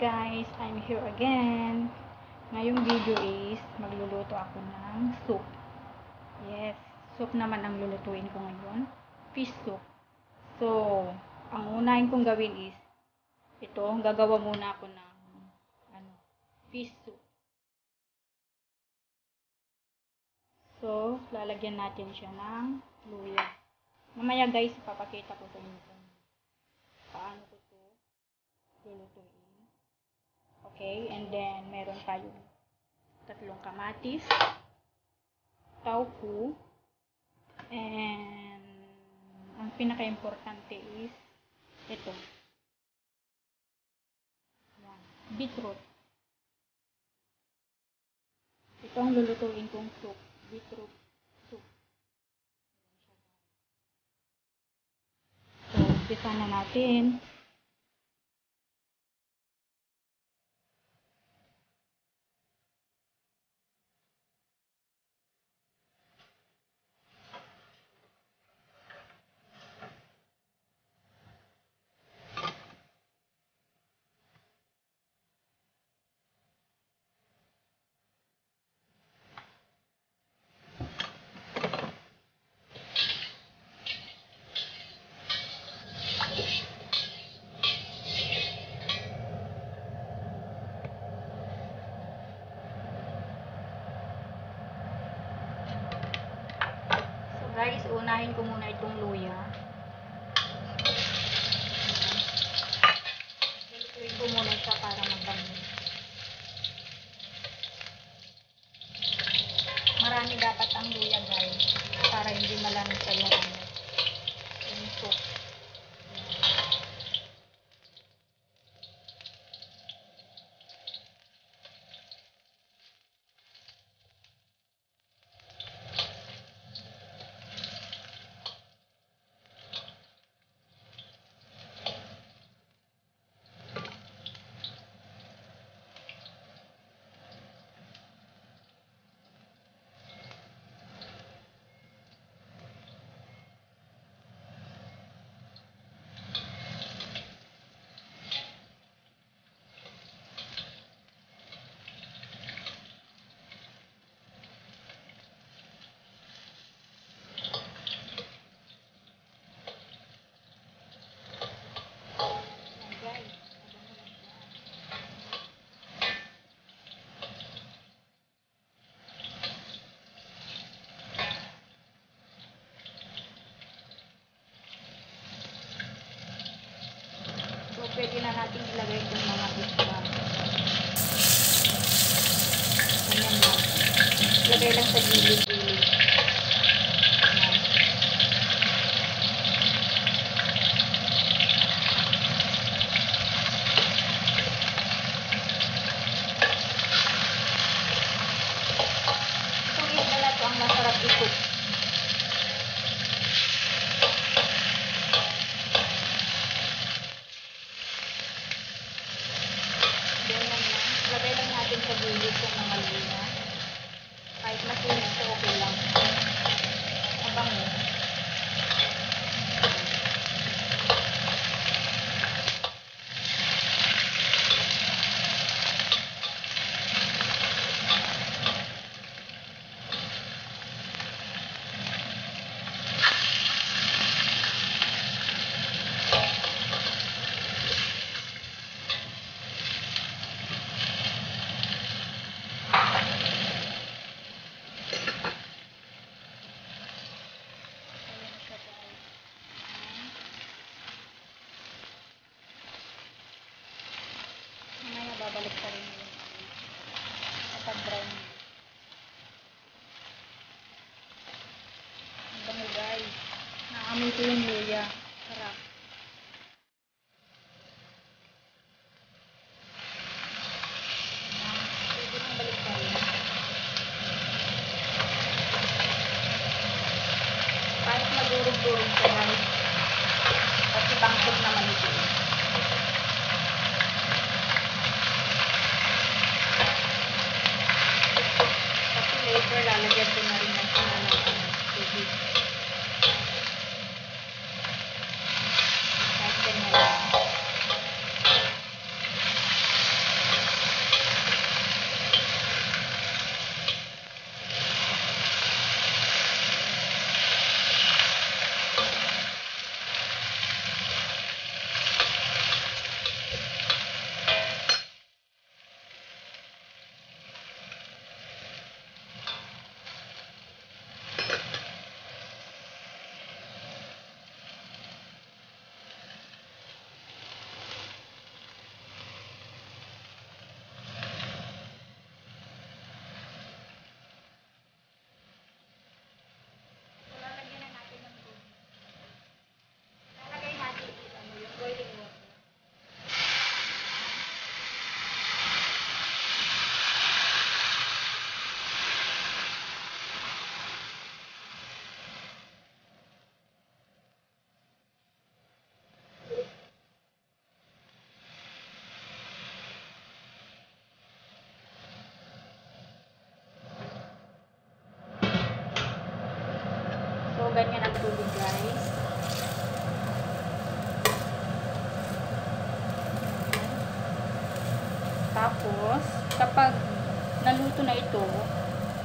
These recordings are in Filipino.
guys, I'm here again. Ngayong video is magluluto ako ng soup. Yes, soup naman ang lulutuin ko ngayon. Fish soup. So, ang unahin kong gawin is ito, gagawa muna ako ng ano, fish soup. So, lalagyan natin siya ng luya. Mamaya guys, ipapakita ko sa inyo kung paano ko to lulutuin. Okay, and then meron tayong tatlong kamatis, tauku, and ang pinaka-importante is ito. Yan, beetroot. Ito ang lulutuin kong soup, beetroot soup. So, umpisa na natin. Muna itong luya.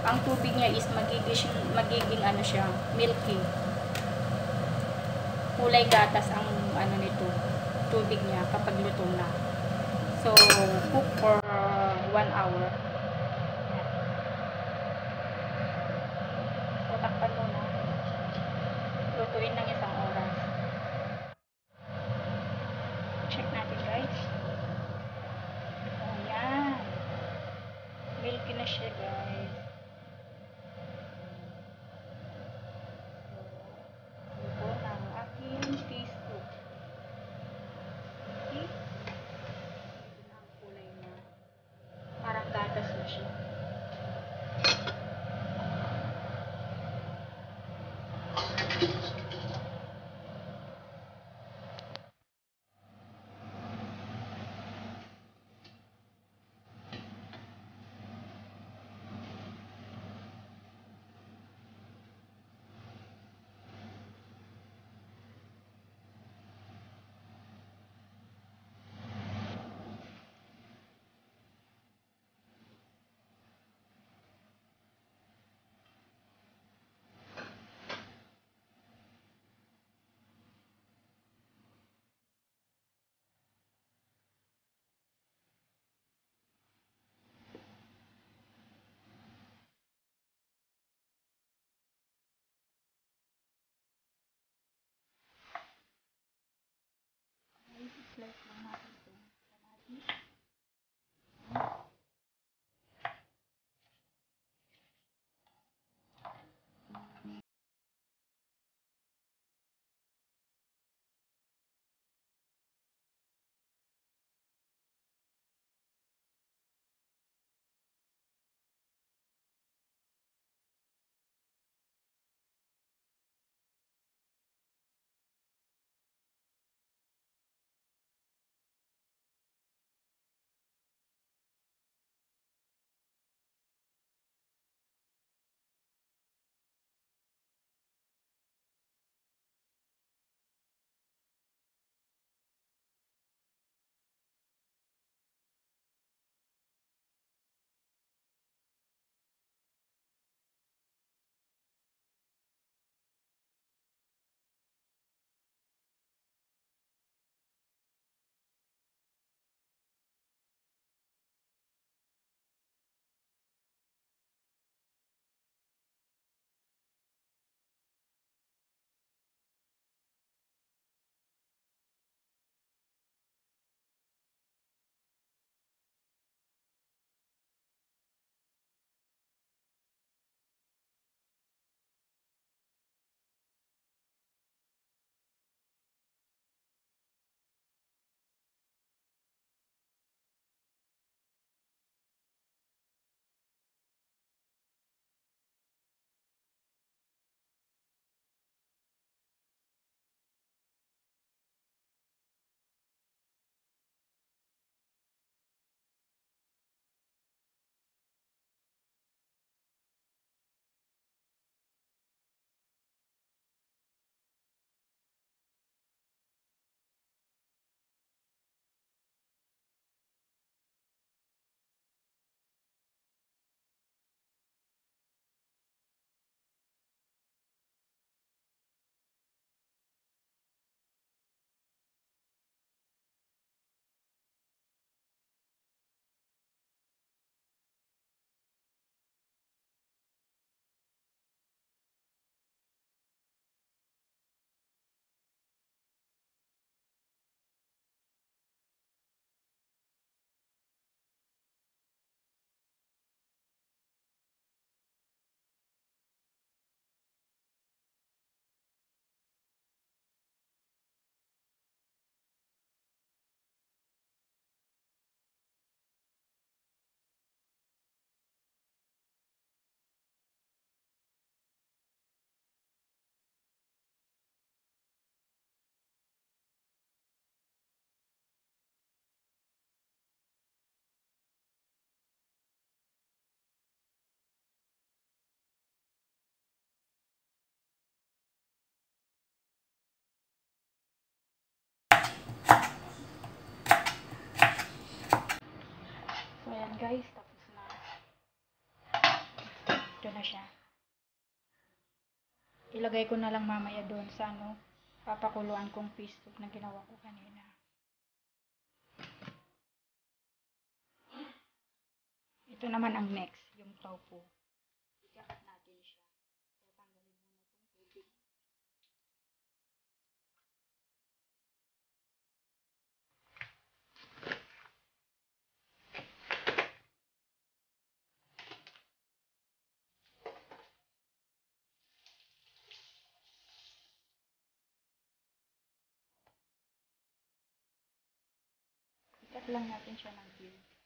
Ang tubig niya is magiging, magiging ano siya, milky. Kulay gatas ang ano nito, tubig niya kapag luto na. So, cook for 1 hour. So, takpan muna. Lutuin ng isang oras. Check natin guys. Ayan. Milky na siya guys. Netflix. guys, tapos na. Ito na siya. Ilagay ko na lang mamaya doon sa ano, papakuluan kong Facebook na ginawa ko kanina. Ito naman ang next, yung tofu. Yeah. Lang natin siya ng cube.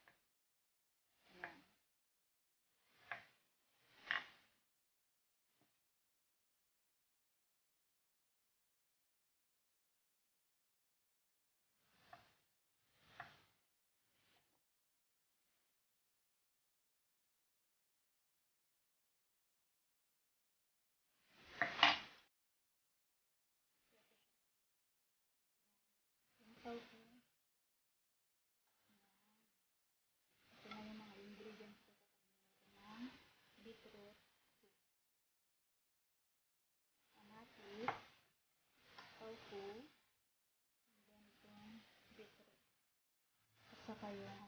Pero.